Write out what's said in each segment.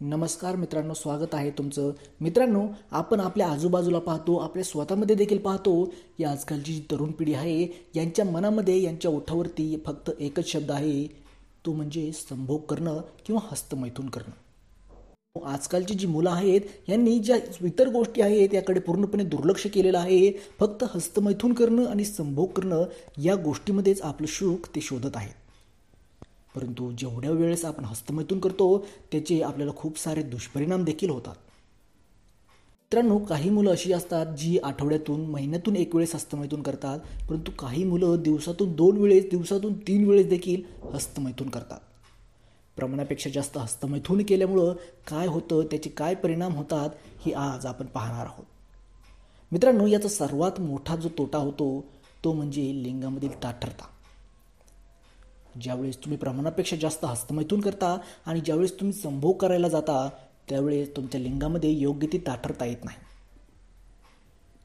नमस्कार मित्रांनो स्वागत आहे तुमचं. मित्रांनो आपण आपल्या आजूबाजूला पाहतो आपल्या स्वतःमध्ये देखील पाहतो की आजकालची जी तरुण पिढी आहे यांच्या मनामध्ये यांच्या ओठावरती फक्त एकच शब्द आहे तो म्हणजे संभोग करणं किंवा हस्तमैथून करणं. आजकालची जी मुलं आहेत यांनी ज्या इतर गोष्टी आहेत याकडे पूर्णपणे दुर्लक्ष केलेलं आहे फक्त हस्तमैथून करणं आणि संभोग करणं या गोष्टीमध्येच आपलं सुख ते शोधत आहेत. परंतु जेवढ्या वेळेस आपण हस्तमैथून करतो त्याचे आपल्याला खूप सारे दुष्परिणाम देखील होतात. मित्रांनो काही मुलं अशी असतात जी आठवड्यातून महिन्यातून एक वेळेस हस्तमैथून करतात परंतु काही मुलं दिवसातून दोन वेळेस दिवसातून तीन वेळेस देखील हस्तमैथून करतात. प्रमाणापेक्षा जास्त हस्तमैथून केल्यामुळं काय होतं त्याचे काय परिणाम होतात हे आज आपण पाहणार आहोत. मित्रांनो याचा सर्वात मोठा जो तोटा होतो तो म्हणजे लिंगामधील ताठरता. ज्यावेळेस तुम्ही प्रमाणापेक्षा जास्त हस्तमैथून करता आणि ज्यावेळेस तुम्ही संभोग करायला जाता त्यावेळेस तुमच्या लिंगामध्ये योग्य ती ताठरता येत नाही.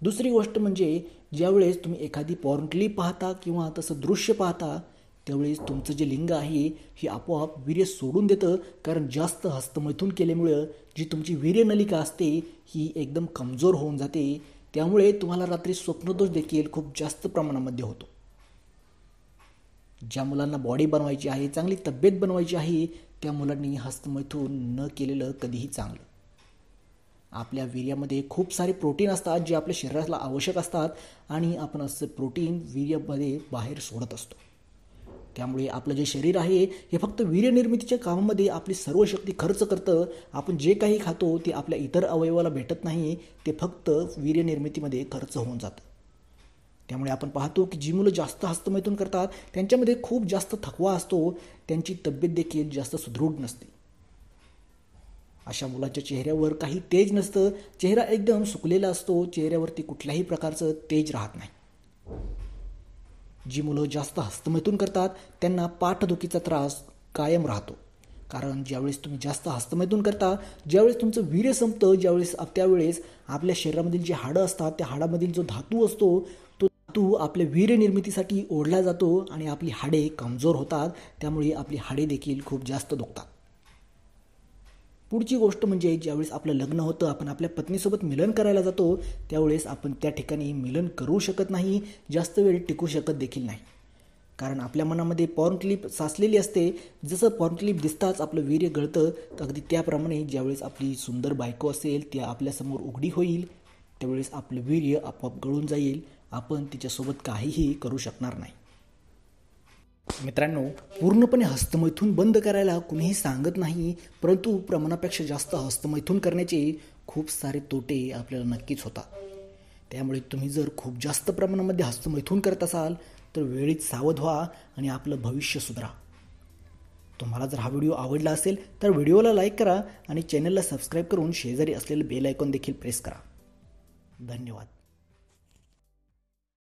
दुसरी गोष्ट म्हणजे ज्यावेळेस तुम्ही एखादी पॉर्नटली पाहता किंवा तसं दृश्य पाहता त्यावेळेस तुमचं जे लिंग आहे हे आपोआप वीर्य सोडून देतं कारण जास्त हस्तमैथून केल्यामुळं जी तुमची वीर्यनलिका असते ही एकदम कमजोर होऊन जाते. त्यामुळे तुम्हाला रात्री स्वप्नदोष देखील खूप जास्त प्रमाणामध्ये होतो. ज्या मुलांना बॉडी बनवायची आहे चांगली तब्येत बनवायची आहे त्या मुलांनी हस्तमैथून न केलेलं कधीही चांगलं. आपल्या वीर्यामध्ये खूप सारे प्रोटीन असतात जे आपल्या शरीराला आवश्यक असतात आणि आपण असं प्रोटीन वीर्यामध्ये बाहेर सोडत असतो. त्यामुळे आपलं जे शरीर आहे हे फक्त वीर्यनिर्मितीच्या कामामध्ये आपली सर्व शक्ती खर्च करतं. आपण जे काही खातो ते आपल्या इतर अवयवाला भेटत नाही ते फक्त वीर्यनिर्मितीमध्ये खर्च होऊन जातं. त्यामुळे आपण पाहतो की जी मुलं जास्त हस्तमैथून करतात त्यांच्यामध्ये खूप जास्त थकवा असतो त्यांची तब्येत देखील जास्त सुदृढ नसते. अशा मुलाच्या चेहऱ्यावर काही तेज नसतं चेहरा एकदम सुकलेला असतो चेहऱ्यावरती कुठल्याही प्रकारचं तेज राहत नाही. जी मुलं जास्त हस्तमैथून करतात त्यांना पाठदुखीचा त्रास कायम राहतो. कारण ज्यावेळेस तुम्ही जास्त हस्तमैथून करता ज्यावेळेस तुमचं वीर्य संपतं ज्यावेळेस त्यावेळेस आपल्या शरीरामधील जे हाडं असतात त्या हाडामधील जो धातू असतो तो तू आपल्या वीर्य निर्मितीसाठी ओढला जातो आणि आपली हाडे कमजोर होतात त्यामुळे आपली हाडे देखील खूप जास्त दुखतात. पुढची गोष्ट म्हणजे ज्यावेळेस आपलं लग्न होतं आपण आपल्या पत्नीसोबत मिलन करायला जातो त्यावेळेस आपण त्या ठिकाणी मिलन करू शकत नाही जास्त वेळ टिकू शकत देखील नाही. कारण आपल्या मनामध्ये पॉर्न क्लिप साचलेली असते जसं पॉर्न क्लिप दिसताच आपलं वीर्य गळतं तर अगदी त्याप्रमाणे ज्यावेळेस आपली सुंदर बायको असेल ती आपल्यासमोर उघडी होईल त्यावेळेस आपलं वीर्य आपोआप गळून जाईल आपण तिच्यासोबत काहीही करू शकणार नाही. मित्रांनो पूर्णपणे हस्तमैथून बंद करायला कुणीही सांगत नाही परंतु प्रमाणापेक्षा जास्त हस्तमैथून करण्याचे खूप सारे तोटे आपल्याला नक्कीच होतात. त्यामुळे तुम्ही जर खूप जास्त प्रमाणामध्ये हस्तमैथून करत असाल तर वेळीत सावध व्हा आणि आपलं भविष्य सुधारा. तुम्हाला जर हा व्हिडिओ आवडला असेल तर व्हिडिओला लाईक करा आणि चॅनलला सबस्क्राईब करून शेजारी असलेलं बेल आयकॉन देखील प्रेस करा. धन्यवाद.